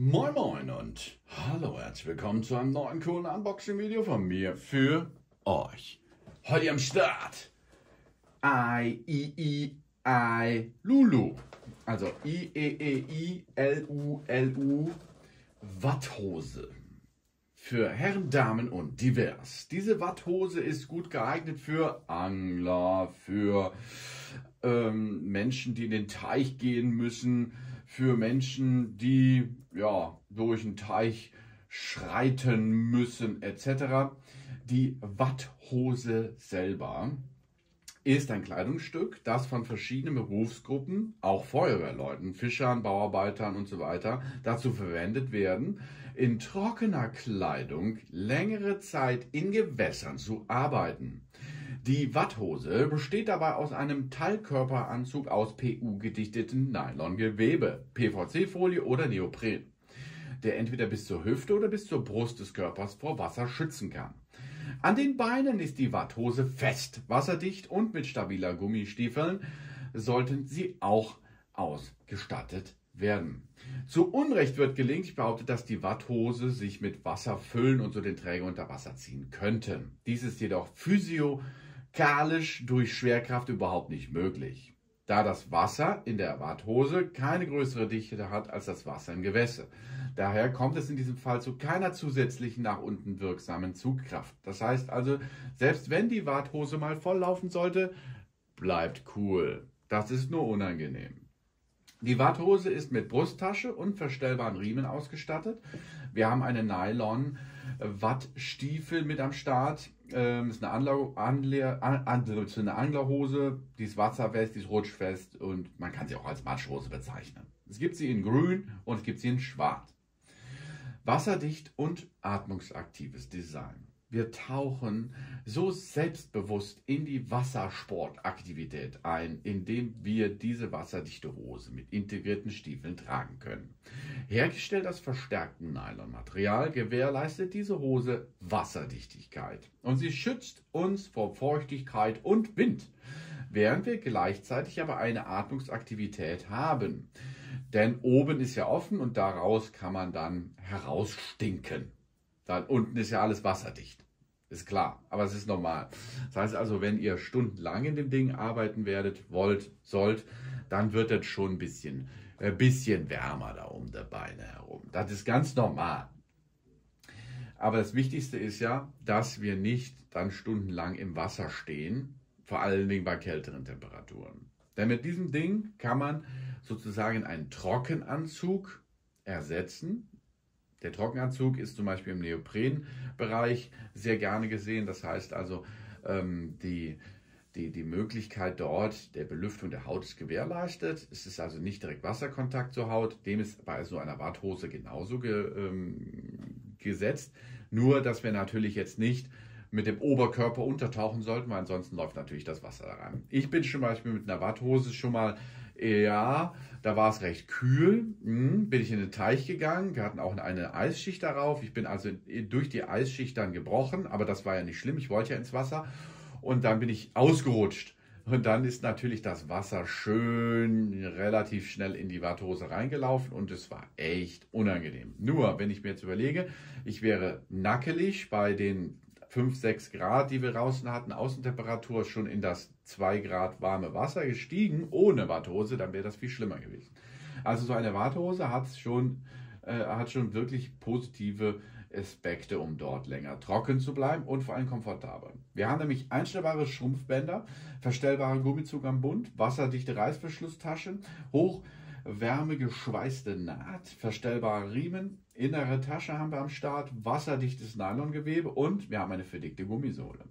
Moin Moin und hallo, herzlich willkommen zu einem neuen coolen Unboxing-Video von mir für euch. Heute am Start I, I, I, I, Lulu. Also I, E, E, I, L, U, L, U, Watthose. Für Herren, Damen und divers. Diese Watthose ist gut geeignet für Angler, für ähm, Menschen, die in den Teich gehen müssen, für Menschen, die ja, durch den Teich schreiten müssen, etc. Die Watthose selber ist ein Kleidungsstück, das von verschiedenen Berufsgruppen, auch Feuerwehrleuten, Fischern, Bauarbeitern und so weiter, dazu verwendet werden, in trockener Kleidung längere Zeit in Gewässern zu arbeiten. Die Watthose besteht dabei aus einem Teilkörperanzug aus PU gedichtetem Nylongewebe, PVC-Folie oder Neopren, der entweder bis zur Hüfte oder bis zur Brust des Körpers vor Wasser schützen kann. An den Beinen ist die Watthose fest, wasserdicht und mit stabiler Gummistiefeln sollten sie auch ausgestattet werden. Zu Unrecht wird gelegentlich behauptet, dass die Watthose sich mit Wasser füllen und so den Träger unter Wasser ziehen könnten. Dies ist jedoch physikalisch durch Schwerkraft überhaupt nicht möglich, da das Wasser in der Watthose keine größere Dichte hat als das Wasser im Gewässer. Daher kommt es in diesem Fall zu keiner zusätzlichen nach unten wirksamen Zugkraft. Das heißt also, selbst wenn die Watthose mal volllaufen sollte, bleibt cool. Das ist nur unangenehm. Die Watthose ist mit Brusttasche und verstellbaren Riemen ausgestattet. Wir haben eine Nylon-Wattstiefel mit am Start. Ähm, ist eine, Anla Anle An eine Anglerhose, die ist wasserfest, die ist rutschfest und man kann sie auch als Matschhose bezeichnen. Es gibt sie in grün und es gibt sie in schwarz. Wasserdicht und atmungsaktives Design. Wir tauchen so selbstbewusst in die Wassersportaktivität ein, indem wir diese wasserdichte Hose mit integrierten Stiefeln tragen können. Hergestellt aus verstärktem Nylonmaterial gewährleistet diese Hose Wasserdichtigkeit und sie schützt uns vor Feuchtigkeit und Wind, während wir gleichzeitig aber eine Atmungsaktivität haben. Denn oben ist ja offen und daraus kann man dann herausstinken. Dann unten ist ja alles wasserdicht. Ist klar, aber es ist normal. Das heißt also, wenn ihr stundenlang in dem Ding arbeiten werdet, wollt, sollt, dann wird es schon ein bisschen, ein bisschen wärmer da um die Beine herum. Das ist ganz normal. Aber das Wichtigste ist ja, dass wir nicht dann stundenlang im Wasser stehen, vor allen Dingen bei kälteren Temperaturen. Denn mit diesem Ding kann man sozusagen einen Trockenanzug ersetzen. Der Trockenanzug ist zum Beispiel im Neoprenbereich sehr gerne gesehen. Das heißt also, ähm, die, die, die Möglichkeit dort der Belüftung der Haut ist gewährleistet. Es ist also nicht direkt Wasserkontakt zur Haut. Dem ist bei so einer Warthose genauso ge, ähm, gesetzt. Nur, dass wir natürlich jetzt nicht mit dem Oberkörper untertauchen sollten, weil ansonsten läuft natürlich das Wasser da rein. Ich bin zum Beispiel mit einer Watthose schon mal, ja, da war es recht kühl, hm, bin ich in den Teich gegangen, wir hatten auch eine Eisschicht darauf, ich bin also durch die Eisschicht dann gebrochen, aber das war ja nicht schlimm, ich wollte ja ins Wasser. Und dann bin ich ausgerutscht. Und dann ist natürlich das Wasser schön relativ schnell in die Watthose reingelaufen und es war echt unangenehm. Nur, wenn ich mir jetzt überlege, ich wäre nackelig bei den 5, 6 Grad, die wir draußen hatten, Außentemperatur schon in das 2 Grad warme Wasser gestiegen, ohne Warthose, dann wäre das viel schlimmer gewesen. Also so eine Warthose hat schon, äh, hat schon wirklich positive Aspekte, um dort länger trocken zu bleiben und vor allem komfortabel. Wir haben nämlich einstellbare Schrumpfbänder, verstellbare Gummizug am Bund, wasserdichte Reißverschlusstaschen, hochwärmegeschweißte Naht, verstellbare Riemen, Innere Tasche haben wir am Start, wasserdichtes Nylongewebe und wir haben eine verdickte Gummisohle.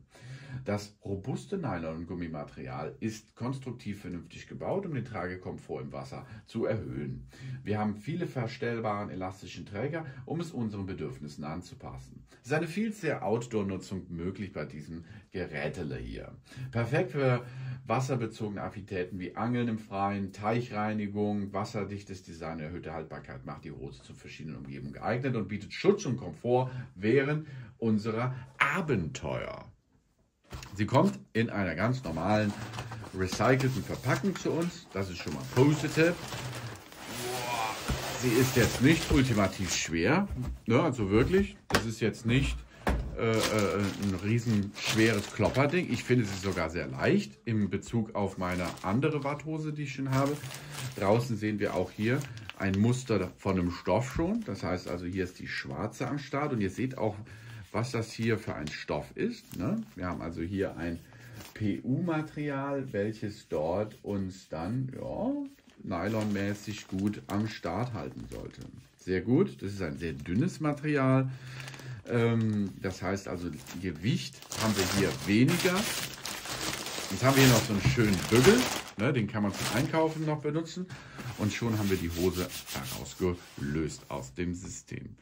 Das robuste Nylon-Gummimaterial ist konstruktiv vernünftig gebaut, um den Tragekomfort im Wasser zu erhöhen. Wir haben viele verstellbaren elastischen Träger, um es unseren Bedürfnissen anzupassen. Es ist eine Vielzahl Outdoor-Nutzung möglich bei diesem Gerätele hier. Perfekt für wasserbezogene Aktivitäten wie Angeln im Freien, Teichreinigung, wasserdichtes Design, erhöhte Haltbarkeit macht die Hose zu verschiedenen Umgebungen geeignet und bietet Schutz und Komfort während unserer Abenteuer. Sie kommt in einer ganz normalen recycelten Verpackung zu uns. Das ist schon mal positive. sie ist jetzt nicht ultimativ schwer, ne, also wirklich, das ist jetzt nicht äh, äh, ein riesen schweres Klopperding. Ich finde sie sogar sehr leicht im Bezug auf meine andere Watthose, die ich schon habe. Draußen sehen wir auch hier ein Muster von einem Stoff schon. Das heißt also, hier ist die schwarze am Start und ihr seht auch, was das hier für ein Stoff ist. Ne? Wir haben also hier ein PU-Material, welches dort uns dann ja, nylonmäßig gut am Start halten sollte. Sehr gut, das ist ein sehr dünnes Material. Ähm, das heißt also, Gewicht haben wir hier weniger. Jetzt haben wir hier noch so einen schönen Bügel, ne, den kann man zum Einkaufen noch benutzen. Und schon haben wir die Hose herausgelöst aus dem System.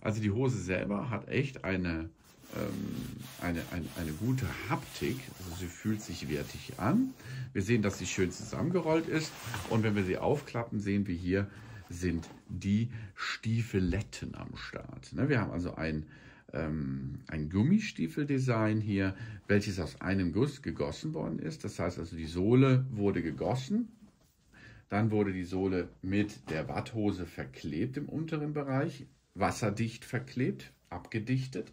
Also die Hose selber hat echt eine, ähm, eine, eine, eine gute Haptik. Also sie fühlt sich wertig an. Wir sehen, dass sie schön zusammengerollt ist. Und wenn wir sie aufklappen, sehen wir hier sind die Stiefeletten am Start. Ne, wir haben also ein, ähm, ein Gummistiefeldesign hier, welches aus einem Guss gegossen worden ist. Das heißt also, die Sohle wurde gegossen. Dann wurde die Sohle mit der Watthose verklebt im unteren Bereich, wasserdicht verklebt, abgedichtet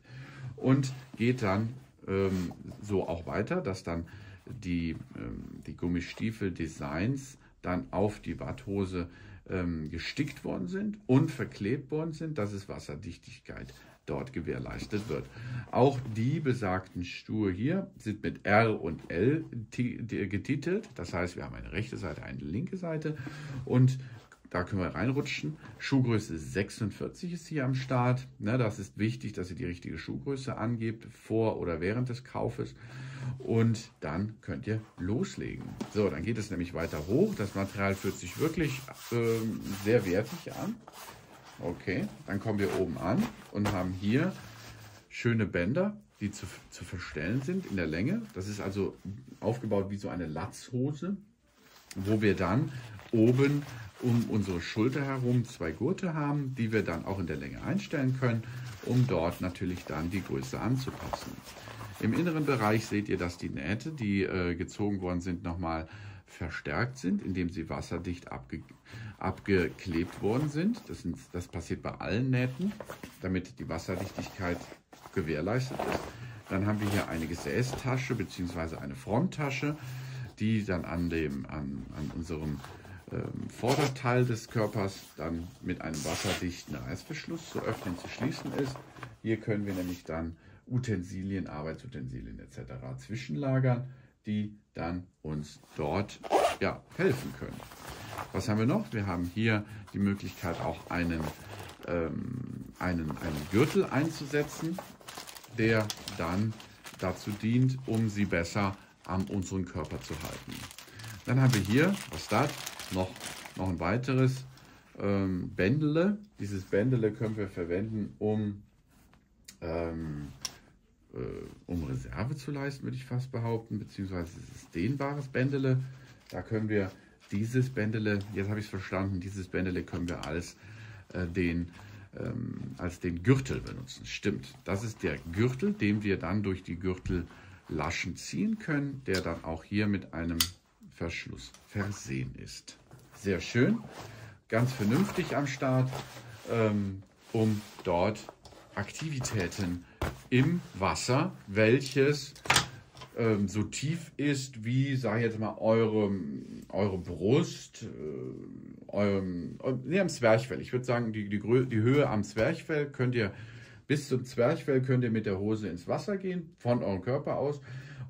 und geht dann ähm, so auch weiter, dass dann die, ähm, die Gummistiefel-Designs dann auf die Watthose ähm, gestickt worden sind und verklebt worden sind, dass es Wasserdichtigkeit dort gewährleistet wird. Auch die besagten Stuhe hier sind mit R und L getitelt. Das heißt, wir haben eine rechte Seite, eine linke Seite und da können wir reinrutschen. Schuhgröße 46 ist hier am Start. Ne, das ist wichtig, dass ihr die richtige Schuhgröße angebt, vor oder während des Kaufes. Und dann könnt ihr loslegen. So, dann geht es nämlich weiter hoch. Das Material fühlt sich wirklich äh, sehr wertig an. Okay, dann kommen wir oben an und haben hier schöne Bänder, die zu, zu verstellen sind in der Länge. Das ist also aufgebaut wie so eine Latzhose, wo wir dann oben um unsere Schulter herum zwei Gurte haben, die wir dann auch in der Länge einstellen können, um dort natürlich dann die Größe anzupassen. Im inneren Bereich seht ihr, dass die Nähte, die äh, gezogen worden sind, nochmal verstärkt sind, indem sie wasserdicht abge abgeklebt worden sind. Das, sind. das passiert bei allen Nähten, damit die Wasserdichtigkeit gewährleistet ist. Dann haben wir hier eine Gesäßtasche bzw. eine Fronttasche, die dann an, dem, an, an unserem ähm, Vorderteil des Körpers dann mit einem wasserdichten Reißverschluss zu öffnen, zu schließen ist. Hier können wir nämlich dann Utensilien, Arbeitsutensilien etc. zwischenlagern, die dann uns dort ja, helfen können. Was haben wir noch? Wir haben hier die Möglichkeit auch einen, ähm, einen, einen Gürtel einzusetzen, der dann dazu dient, um sie besser an unseren Körper zu halten. Dann haben wir hier, was das, noch, noch ein weiteres ähm, Bändele. Dieses Bändele können wir verwenden, um ähm, äh, um Reserve zu leisten, würde ich fast behaupten, beziehungsweise es ist dehnbares Bändele. Da können wir dieses Bändele, jetzt habe ich es verstanden, dieses Bändele können wir als äh, den ähm, als den Gürtel benutzen. Stimmt, das ist der Gürtel, den wir dann durch die Gürtellaschen ziehen können, der dann auch hier mit einem Verschluss versehen ist. Sehr schön, ganz vernünftig am Start, ähm, um dort Aktivitäten im Wasser, welches ähm, so tief ist wie, sage ich jetzt mal, eure, eure Brust, äh, eurem, nee, am Zwerchfell. Ich würde sagen, die, die, die Höhe am Zwerchfell könnt ihr, bis zum Zwerchfell könnt ihr mit der Hose ins Wasser gehen, von eurem Körper aus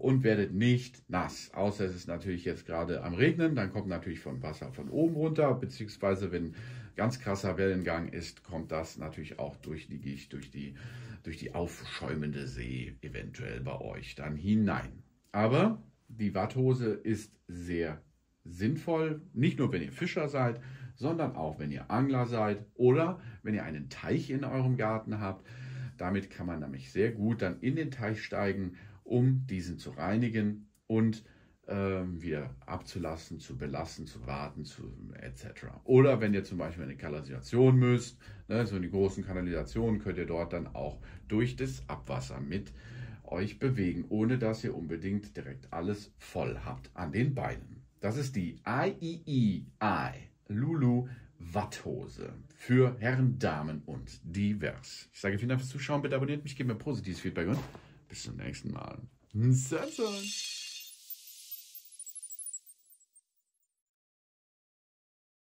und werdet nicht nass. Außer es ist natürlich jetzt gerade am Regnen, dann kommt natürlich vom Wasser von oben runter, beziehungsweise wenn ganz krasser Wellengang ist, kommt das natürlich auch durch die Gicht, durch die durch die aufschäumende See eventuell bei euch dann hinein. Aber die Watthose ist sehr sinnvoll, nicht nur wenn ihr Fischer seid, sondern auch wenn ihr Angler seid oder wenn ihr einen Teich in eurem Garten habt. Damit kann man nämlich sehr gut dann in den Teich steigen, um diesen zu reinigen und ähm, wieder abzulassen, zu belassen, zu warten, zu, etc. Oder wenn ihr zum Beispiel eine Kanalisation müsst, ne, so die großen Kanalisationen, könnt ihr dort dann auch durch das Abwasser mit euch bewegen, ohne dass ihr unbedingt direkt alles voll habt an den Beinen. Das ist die IEEI Lulu Watthose für Herren, Damen und divers. Ich sage vielen Dank fürs Zuschauen. Bitte abonniert mich, gebt mir positives Feedback und bis zum nächsten Mal. Servus.